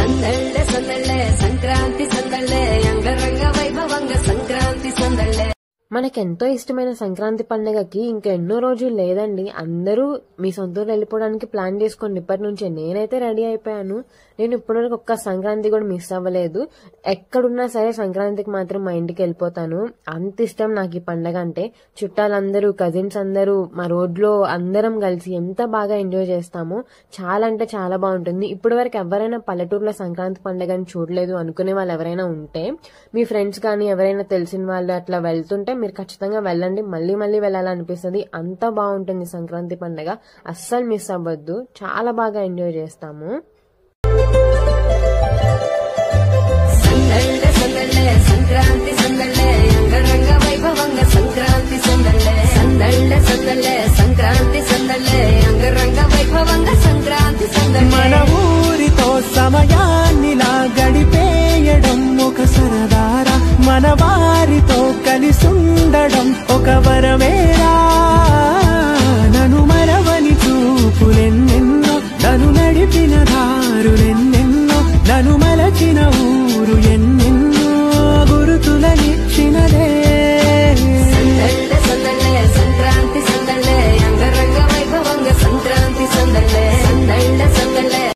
సందళ్ళే సందళ్ళే సంక్రాంతి సందళ్ళే మనకెంతో ఇష్టమైన సంక్రాంతి పండగకి ఇంకా ఎన్నో రోజులు లేదండి. అందరూ మీ సొంత ఊరు వెళ్ళిపోవడానికి ప్లాన్ చేసుకోండి ఇప్పటి నుంచే నేనైతే రెడీ అయిపోయాను. నేను ఇప్పటివరకు ఒక్క సంక్రాంతి కూడా మిస్ అవ్వలేదు. ఎక్కడున్నా సరే సంక్రాంతికి మాత్రం మా ఇంటికి వెళ్ళిపోతాను. అంత ఇష్టం నాకు ఈ పండగ అంటే. చుట్టాలందరూ కజిన్స్ అందరూ మా రోడ్లో అందరం కలిసి ఎంత బాగా ఎంజాయ్ చేస్తామో చాలా అంటే చాలా బాగుంటుంది. ఇప్పటి వరకు ఎవరైనా పల్లెటూరులో సంక్రాంతి పండగని చూడలేదు అనుకునే వాళ్ళు ఎవరైనా ఉంటే మీ ఫ్రెండ్స్ కానీ ఎవరైనా తెలిసిన వాళ్ళు అట్లా వెళ్తుంటే మీరు ఖచ్చితంగా వెళ్ళండి. మళ్ళీ మళ్ళీ వెళ్ళాలనిపిస్తుంది. అంత బాగుంటుంది సంక్రాంతి పండగ. అస్సలు మిస్ అవ్వద్దు. చాలా బాగా ఎంజాయ్ చేస్తాము. సంక్రాంతి అంగరంగ వైభవంగ సంక్రాంతి సందళ్ళే. సంక్రాంతి అంగరంగ వైభవంగ సంక్రాంతి మన సందళ్ళే ఊరితో సమయాన్నిలా మన వారితో కలిసుండడం ఒక వరమేరా. నను మరవని చూపులెన్నెన్నో నను నడిపిన దారులెన్నెన్నో నను మలచిన ఊరు ఎన్నెన్నో గురుతుల నిచ్చినదే